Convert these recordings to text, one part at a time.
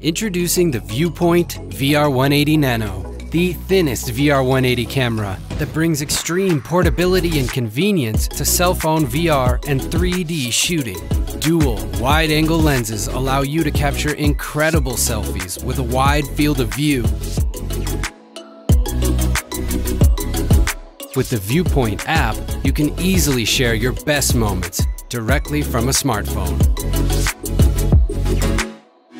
Introducing the Viewpoint VR180 Nano, the thinnest VR180 camera that brings extreme portability and convenience to cell phone VR and 3D shooting. Dual wide angle lenses allow you to capture incredible selfies with a wide field of view. With the Viewpoint app, you can easily share your best moments directly from a smartphone.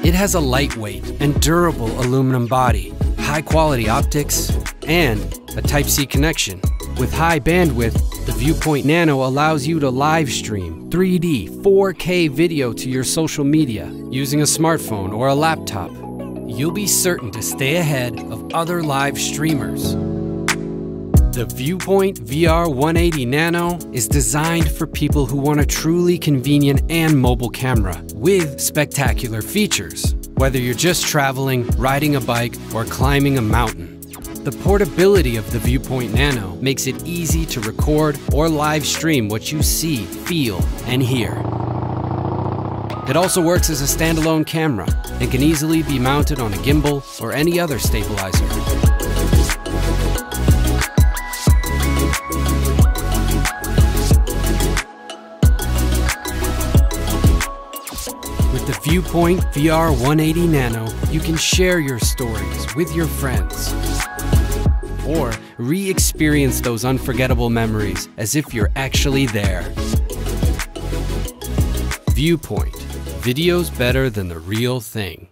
It has a lightweight and durable aluminum body, high quality optics, and a Type-C connection. With high bandwidth, the Viewpoint Nano allows you to live stream 3D 4K video to your social media using a smartphone or a laptop. You'll be certain to stay ahead of other live streamers. The Viewpoint VR 180 Nano is designed for people who want a truly convenient and mobile camera with spectacular features, whether you're just traveling, riding a bike, or climbing a mountain. The portability of the Viewpoint Nano makes it easy to record or live stream what you see, feel, and hear. It also works as a standalone camera and can easily be mounted on a gimbal or any other stabilizer. Viewpoint VR 180 Nano, you can share your stories with your friends or re experience those unforgettable memories as if you're actually there. Viewpoint videos better than the real thing.